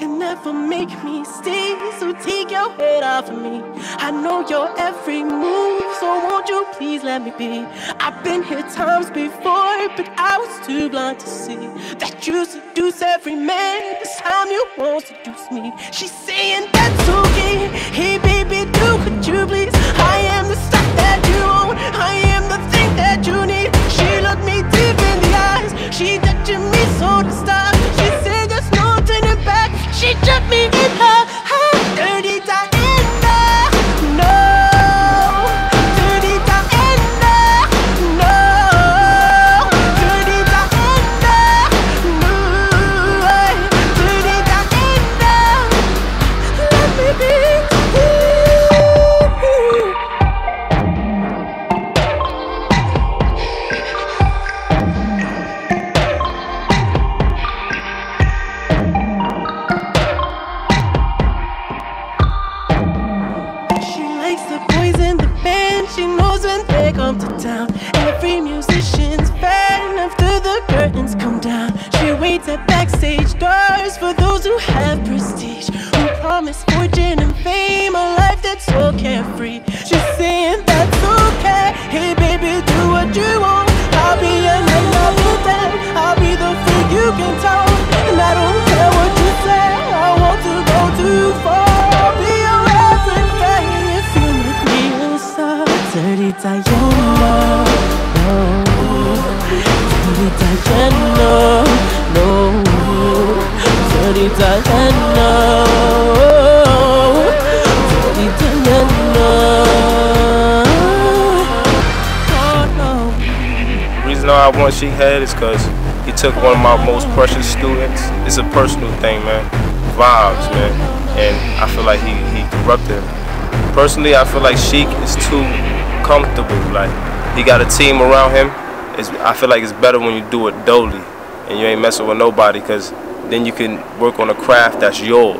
You never make me stay, so take your head off of me. I know your every move, so won't you please let me be? I've been here times before, but I was too blind to see that you seduce every man. This time you won't seduce me. She's saying that's okay. Hey baby, do what you please. I am the stuff She likes the boys in the band. She knows when they come to town. Every musician's backstage doors for those who have prestige, who promise fortune and fame, a life that's so carefree. She's saying that's okay. Hey baby, do what you want. I'll be your be that. I'll be the freak you can talk, and I don't care what you say. I want to go too far. I'll be your everything if you make me a star. Dirty Diana, no. Dirty Diana, no. Reason I want Shiek Head is because he took one of my most precious students. It's a personal thing, man. Vibes, man. And I feel like he, he corrupted him. Personally, I feel like Shiek is too comfortable. Like, he got a team around him. It's, I feel like it's better when you do it dolly and you ain't messing with nobody because then you can work on a craft that's yours.